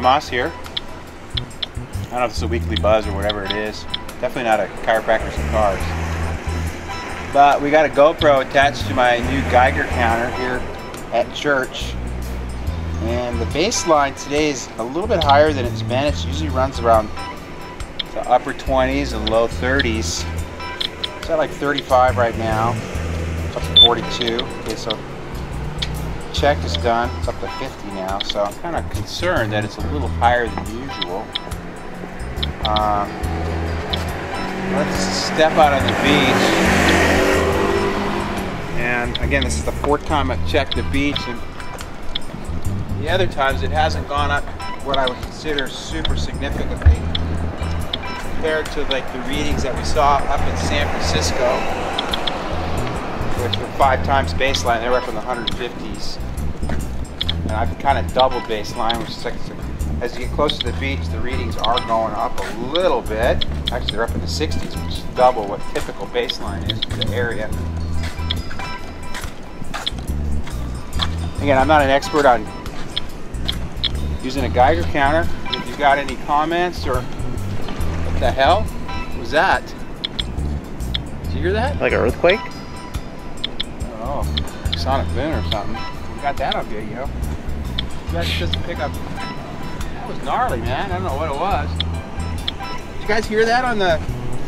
Moss here. I don't know if it's a weekly buzz or whatever it is. Definitely not a chiropractors and cars. But we got a GoPro attached to my new Geiger counter here at church. And the baseline today is a little bit higher than it's been. It usually runs around the upper 20s and low 30s. It's at like 35 right now. Up to 42. Okay, so check is done. It's up to 50 now. So I'm kind of concerned that it's a little higher than usual. Uh, let's step out on the beach. And again, this is the fourth time I've checked the beach. And the other times it hasn't gone up what I would consider super significantly compared to like the readings that we saw up in San Francisco, which were five times baseline. They were up in the 150s. And I've kind of doubled baseline, which is like, as you get close to the beach, the readings are going up a little bit. Actually, they're up in the 60s, which is double what typical baseline is for the area. Again, I'm not an expert on using a Geiger counter. If you got any comments or what the hell was that? Did you hear that? Like an earthquake? Sonic boom or something. We got that on video. You guys just pick up. That was gnarly, man. I don't know what it was. Did you guys hear that on the?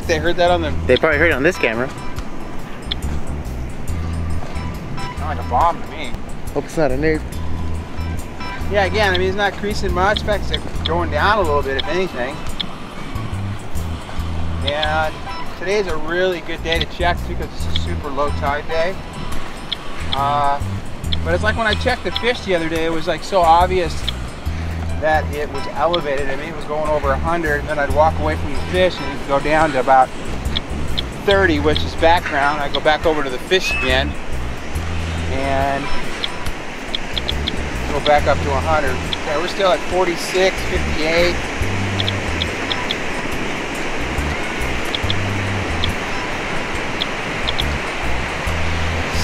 They heard that on the. They probably heard it on this camera. Sounded like a bomb to me. Hope it's not a nuke. Yeah, again, I mean, it's not creasing much. In fact, it's going down a little bit, if anything. And today's a really good day to check because it's a super low tide day. Uh, but it's like when I checked the fish the other day, it was like so obvious that it was elevated. I mean, it was going over 100, and then I'd walk away from the fish and it'd go down to about 30, which is background. I go back over to the fish again, and go back up to 100. Okay, we're still at 46, 58.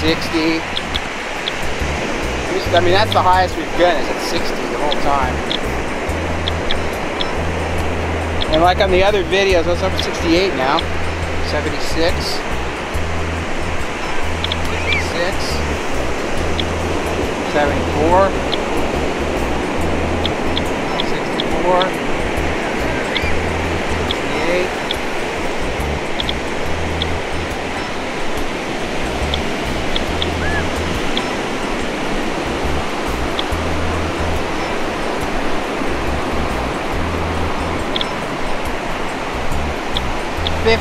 Sixty. I mean, that's the highest we've been is at 60 the whole time. And like on the other videos, that's up to 68 now. 76. 66. 74. 64. 50.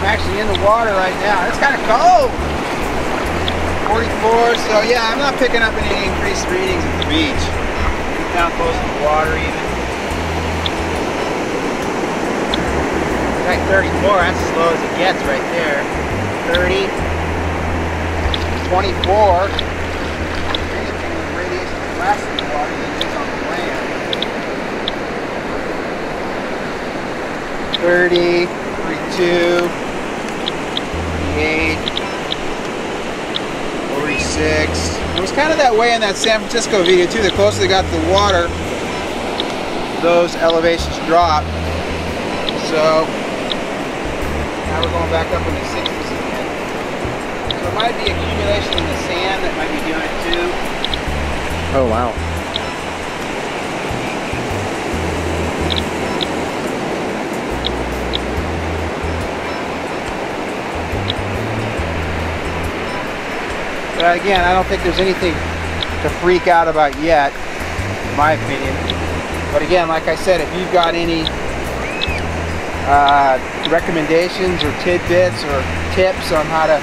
I'm actually in the water right now. It's kind of cold. 44, so yeah, I'm not picking up any increased readings at the beach. Get down close to the water even. Like 34, that's as low as it gets right there. 30, 24. Anything with radiation water, 30, 32, 38, 46. It was kind of that way in that San Francisco video too. The closer they got to the water, those elevations drop. So now we're going back up in the 60s again. So it might be accumulation in the sand that might be doing it too. Oh wow. But again, I don't think there's anything to freak out about yet, in my opinion. But again, like I said, if you've got any uh, recommendations or tidbits or tips on how to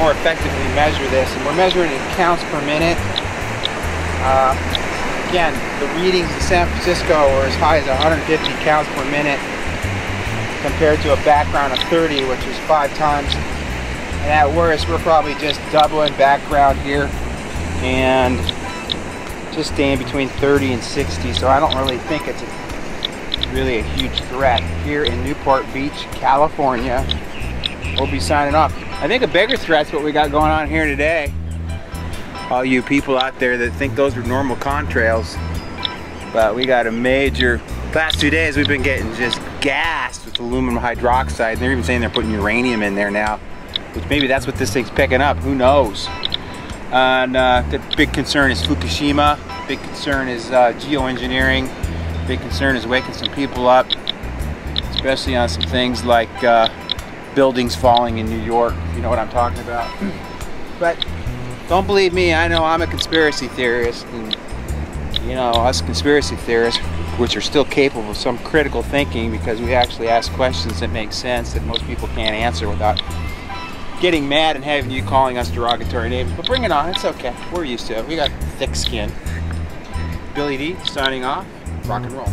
more effectively measure this, and we're measuring in counts per minute. Uh, again, the readings in San Francisco are as high as 150 counts per minute compared to a background of 30, which is five times and at worst, we're probably just doubling background here and just staying between 30 and 60. So I don't really think it's a, really a huge threat here in Newport Beach, California. We'll be signing off. I think a bigger threat's what we got going on here today. all you people out there that think those are normal contrails. But we got a major, last two days we've been getting just gassed with aluminum hydroxide. They're even saying they're putting uranium in there now, which maybe that's what this thing's picking up, who knows. And uh, the big concern is Fukushima, big concern is uh, geoengineering, big concern is waking some people up, especially on some things like uh, buildings falling in New York, you know what I'm talking about. But don't believe me, I know I'm a conspiracy theorist, and you know, us conspiracy theorists, which are still capable of some critical thinking because we actually ask questions that make sense that most people can't answer without getting mad and having you calling us derogatory names. But bring it on, it's okay. We're used to it. We got thick skin. Billy D signing off. Rock and roll.